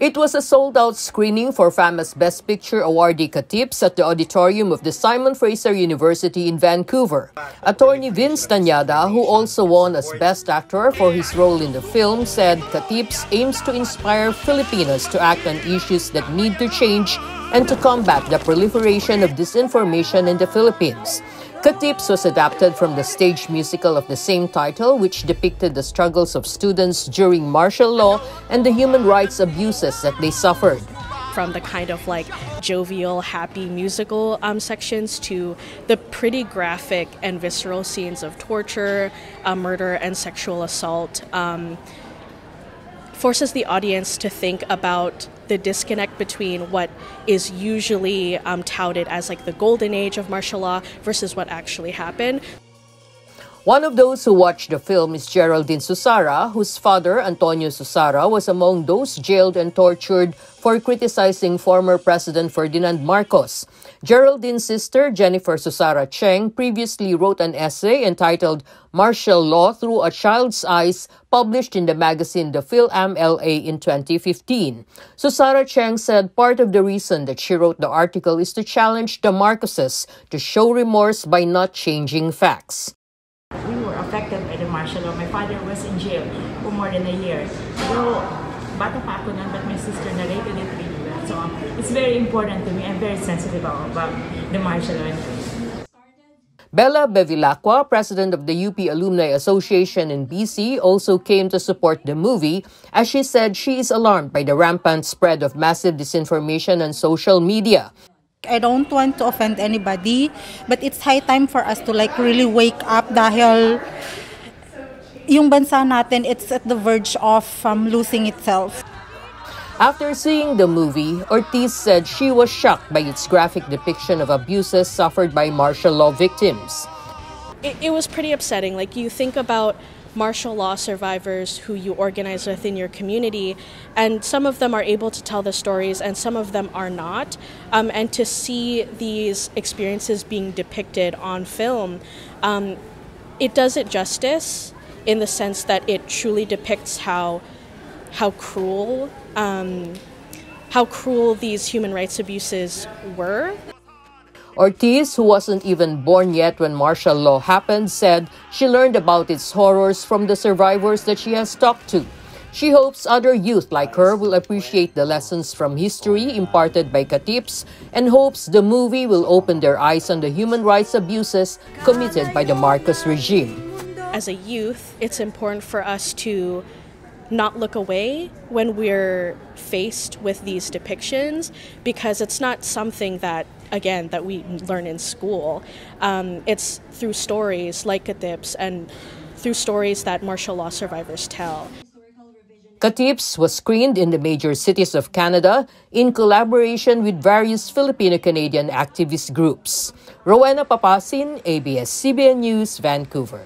It was a sold-out screening for FAMAS Best Picture awardee Katips at the auditorium of the Simon Fraser University in Vancouver. Attorney Vince Tañada, who also won as Best Actor for his role in the film, said Katips aims to inspire Filipinos to act on issues that need to change and to combat the proliferation of disinformation in the Philippines. Katips was adapted from the stage musical of the same title, which depicted the struggles of students during martial law and the human rights abuses that they suffered. From the kind of like jovial, happy musical um, sections to the pretty graphic and visceral scenes of torture, uh, murder, and sexual assault. Um, forces the audience to think about the disconnect between what is usually um, touted as like the golden age of martial law versus what actually happened. One of those who watched the film is Geraldine Susara, whose father, Antonio Susara, was among those jailed and tortured for criticizing former President Ferdinand Marcos. Geraldine's sister, Jennifer Susara Cheng, previously wrote an essay entitled Martial Law Through a Child's Eyes, published in the magazine The PhilAmLA in 2015. Susara Cheng said part of the reason that she wrote the article is to challenge the Marcoses to show remorse by not changing facts. We were affected by the martial law. My father was in jail for more than a year. So, bata pa ako nun, but my sister narrated it really well. So, it's very important to me. I'm very sensitive about the martial law. Bella Bevilacqua, president of the UP Alumni Association in BC, also came to support the movie as she said she is alarmed by the rampant spread of massive disinformation on social media. I don't want to offend anybody, but it's high time for us to like really wake up dahil yung bansa natin, it's at the verge of um, losing itself. After seeing the movie, Ortiz said she was shocked by its graphic depiction of abuses suffered by martial law victims. It, it was pretty upsetting. Like, you think about martial law survivors who you organize within your community, and some of them are able to tell the stories, and some of them are not. Um, and to see these experiences being depicted on film, um, it does it justice in the sense that it truly depicts how how cruel um, how cruel these human rights abuses were. Ortiz, who wasn't even born yet when martial law happened, said she learned about its horrors from the survivors that she has talked to. She hopes other youth like her will appreciate the lessons from history imparted by Katips and hopes the movie will open their eyes on the human rights abuses committed by the Marcos regime. As a youth, it's important for us to not look away when we're faced with these depictions because it's not something that again that we learn in school um, it's through stories like Katips and through stories that martial law survivors tell Katips was screened in the major cities of Canada in collaboration with various Filipino-Canadian activist groups. Rowena Papasin, ABS-CBN News, Vancouver.